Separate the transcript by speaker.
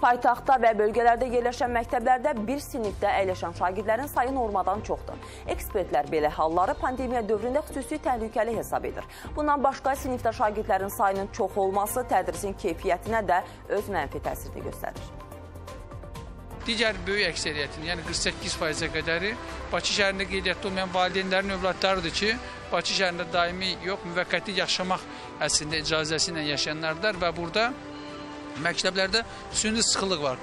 Speaker 1: Paytaxtda və bölgələrdə yerləşən məktəblərdə bir sinifdə əyləşən şagirdlərin sayı normadan çoxdur. Ekspertlər belə halları pandemiya dövründə xüsusi təhlükəli hesab edir. Bundan başqa sinifdə şagirdlərin sayının çox olması tədrisin keyfiyyətinə də öz mənfi təsirini göstərir.
Speaker 2: Digər böyük əksəriyyətin, yəni 48%-ə qədəri Bakı şəhərində qeydiyyatda olmayan valideynlərin övladlarıdır ki, Bakı şəhərində daimi yox, müvəqqəti yaşamaq əslində icazəsi ilə yaşayanlardır və burada məktəblərdə süni sıxılıq var.